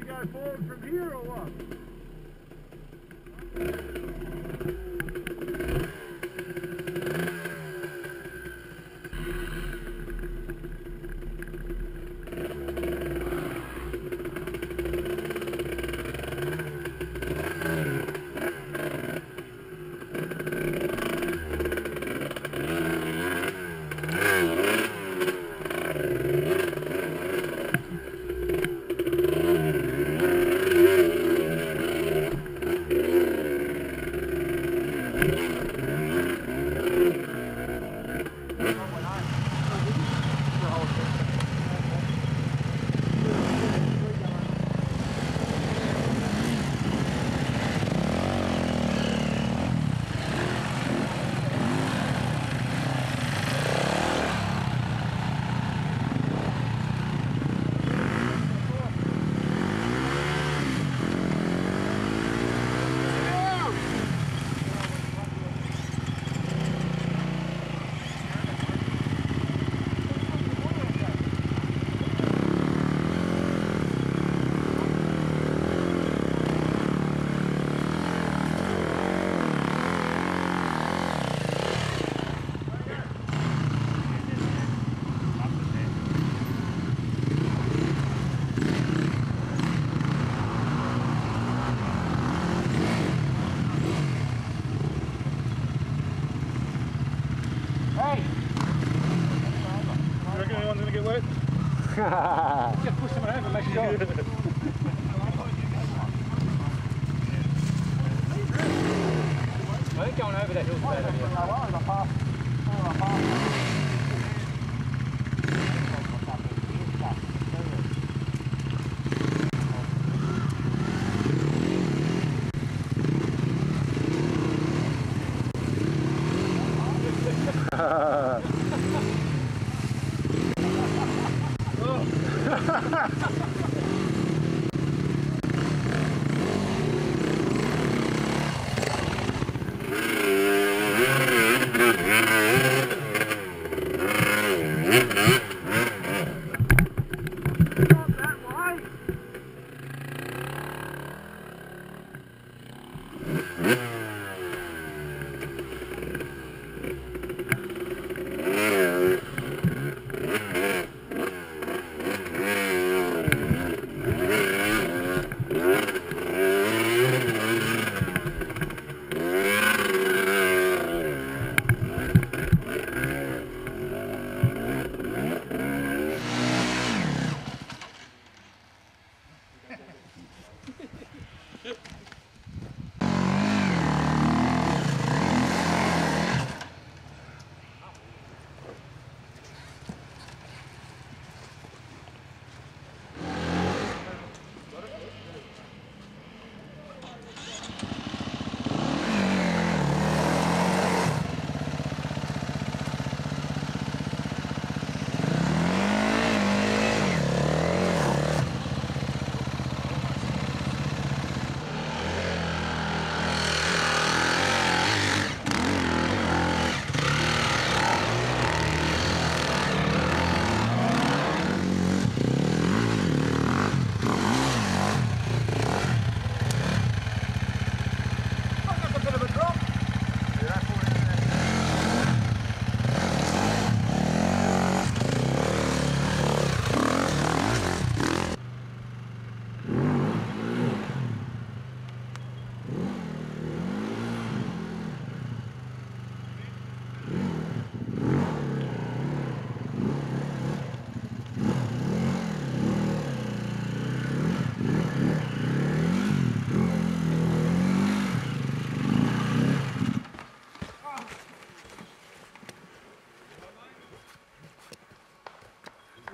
to forward from here or what? Reckon anyone's going to get wet? Just push them over, make sure. I think going over that hill's better. Mm-hmm. Yep.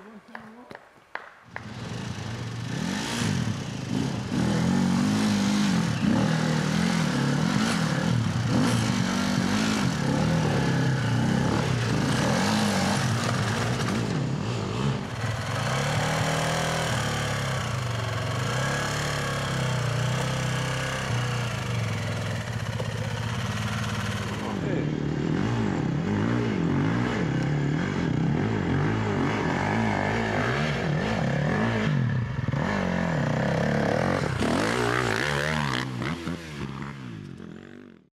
one time